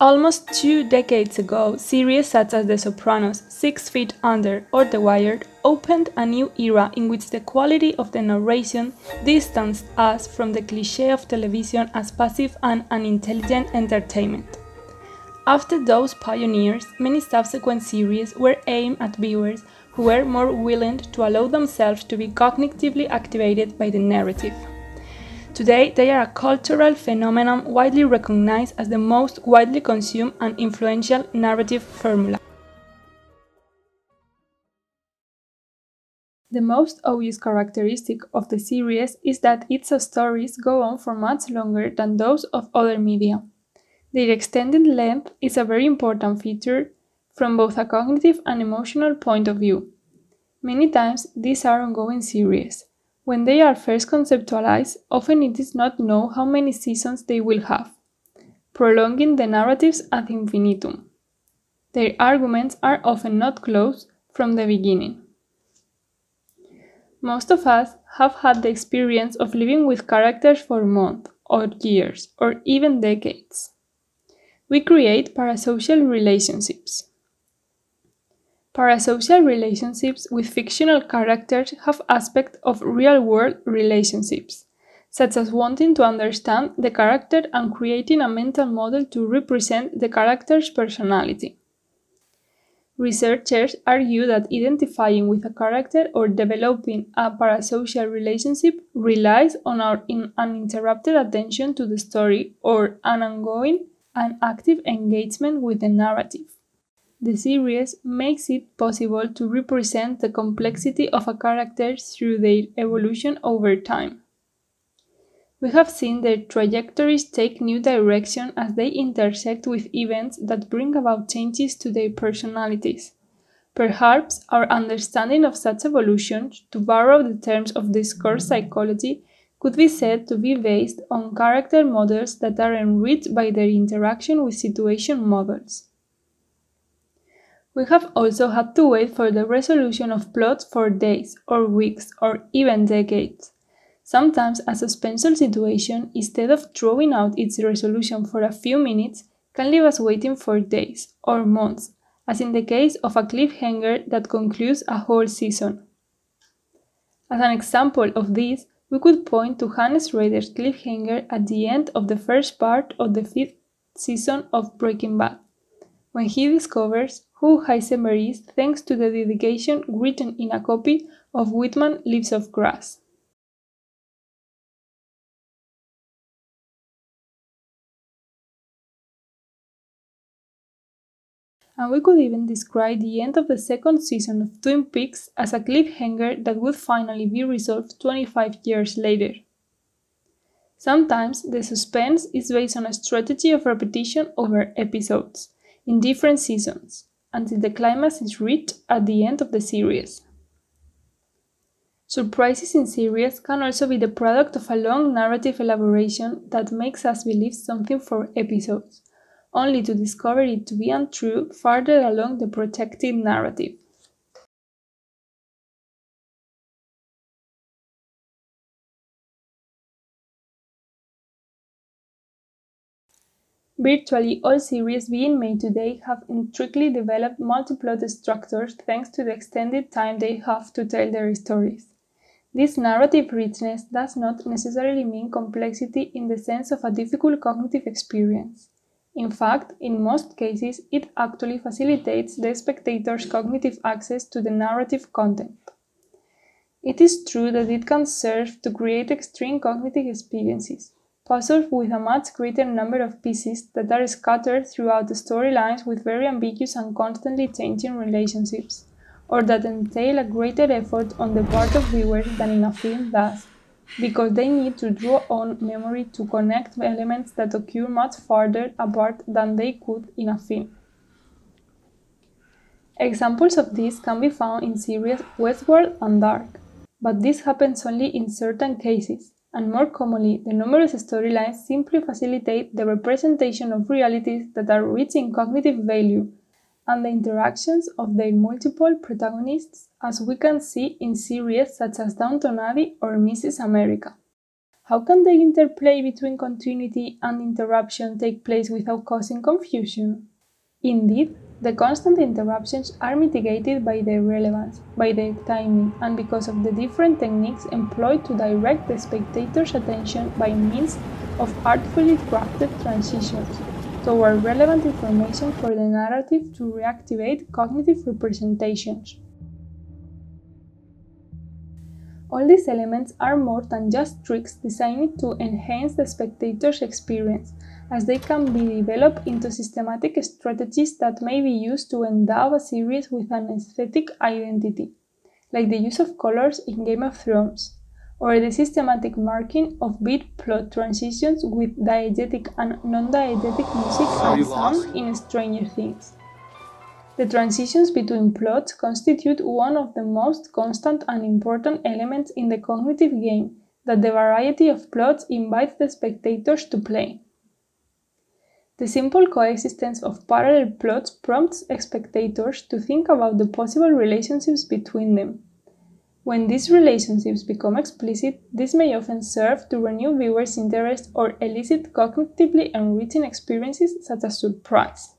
Almost two decades ago, series such as The Sopranos, Six Feet Under, or The Wire opened a new era in which the quality of the narration distanced us from the cliché of television as passive and unintelligent entertainment. After those pioneers, many subsequent series were aimed at viewers who were more willing to allow themselves to be cognitively activated by the narrative. Today, they are a cultural phenomenon widely recognized as the most widely consumed and influential narrative formula. The most obvious characteristic of the series is that its stories go on for much longer than those of other media. Their extended length is a very important feature from both a cognitive and emotional point of view. Many times, these are ongoing series, when they are first conceptualized, often it is not known how many seasons they will have, prolonging the narratives ad infinitum. Their arguments are often not closed from the beginning. Most of us have had the experience of living with characters for months, or years, or even decades. We create parasocial relationships. Parasocial relationships with fictional characters have aspects of real-world relationships, such as wanting to understand the character and creating a mental model to represent the character's personality. Researchers argue that identifying with a character or developing a parasocial relationship relies on our uninterrupted attention to the story or an ongoing and active engagement with the narrative. The series makes it possible to represent the complexity of a character through their evolution over time. We have seen their trajectories take new direction as they intersect with events that bring about changes to their personalities. Perhaps our understanding of such evolution, to borrow the terms of discourse psychology, could be said to be based on character models that are enriched by their interaction with situation models. We have also had to wait for the resolution of plots for days, or weeks, or even decades. Sometimes a suspenseful situation, instead of drawing out its resolution for a few minutes, can leave us waiting for days or months, as in the case of a cliffhanger that concludes a whole season. As an example of this, we could point to Hank Schrader's cliffhanger at the end of the first part of the fifth season of Breaking Bad, when he discovers who Heisenberg is thanks to the dedication written in a copy of Whitman Leaves of Grass. And we could even describe the end of the second season of Twin Peaks as a cliffhanger that would finally be resolved 25 years later. Sometimes the suspense is based on a strategy of repetition over episodes in different seasons until the climax is reached at the end of the series. Surprises in series can also be the product of a long narrative elaboration that makes us believe something for episodes, only to discover it to be untrue farther along the protected narrative. Virtually all series being made today have intricately developed multi-plot structures thanks to the extended time they have to tell their stories. This narrative richness does not necessarily mean complexity in the sense of a difficult cognitive experience. In fact, in most cases, it actually facilitates the spectator's cognitive access to the narrative content. It is true that it can serve to create extreme cognitive experiences, puzzles with a much greater number of pieces that are scattered throughout the storylines with very ambiguous and constantly changing relationships, or that entail a greater effort on the part of viewers than in a film does, because they need to draw on memory to connect elements that occur much farther apart than they could in a film. Examples of this can be found in series Westworld and Dark, but this happens only in certain cases, and more commonly, the numerous storylines simply facilitate the representation of realities that are rich in cognitive value and the interactions of their multiple protagonists, as we can see in series such as Downton Abbey or Mrs. America. How can the interplay between continuity and interruption take place without causing confusion? Indeed, the constant interruptions are mitigated by their relevance, by their timing, and because of the different techniques employed to direct the spectator's attention by means of artfully crafted transitions toward relevant information for the narrative to reactivate cognitive representations. All these elements are more than just tricks designed to enhance the spectator's experience, as they can be developed into systematic strategies that may be used to endow a series with an aesthetic identity, like the use of colors in Game of Thrones, or the systematic marking of beat plot transitions with diegetic and non-diegetic music and sound in Stranger Things. The transitions between plots constitute one of the most constant and important elements in the cognitive game that the variety of plots invites the spectators to play. The simple coexistence of parallel plots prompts spectators to think about the possible relationships between them. When these relationships become explicit, this may often serve to renew viewers' interest or elicit cognitively enriching experiences such as surprise.